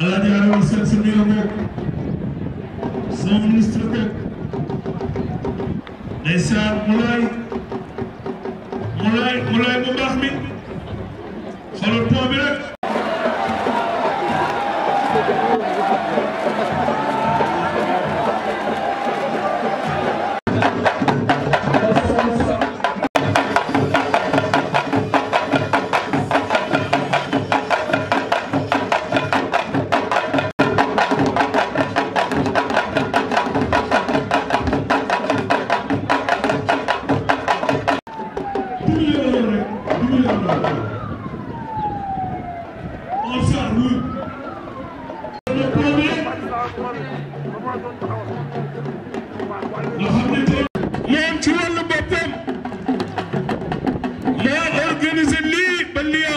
alaaji Arawal Seck sa néew bokk sama ministre teg ndeysaan Moulay Moulay Moulay bu baax mi xoolal pont bi rek nii moom ci wàllu boppam moo organisé lii ba lii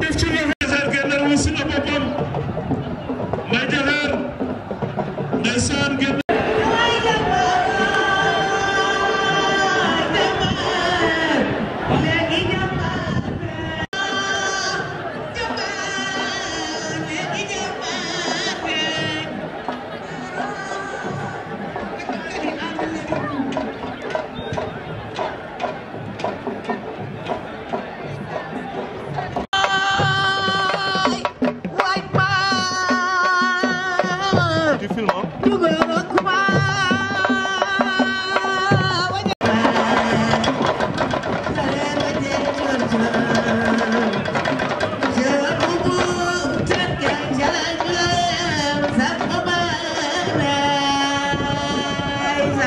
def ci loxo Jaxaar Gànnaar Méssina boppam ma Jaxaar ndeysaan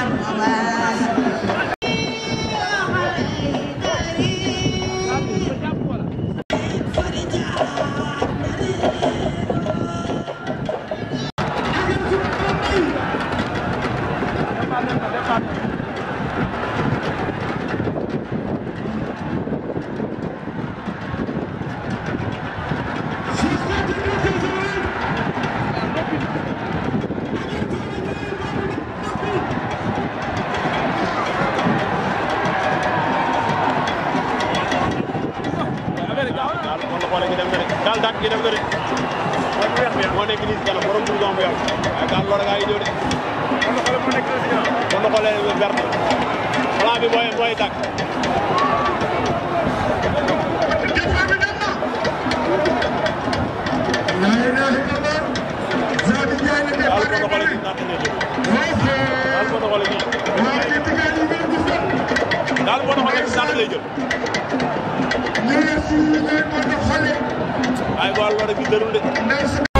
Nam vâng, và kii def na de. mooy bu weex bi moo nekk nii si kanam borom bu bu yàgg. waaye daal loolu ngaa ñëw de. kon ndox la mu nekk si ñaar. kon ndox la mu verte. plan bi mooy mooy tàkk. daal boo doxalee si naata lay jël wàllu war a bi dërul de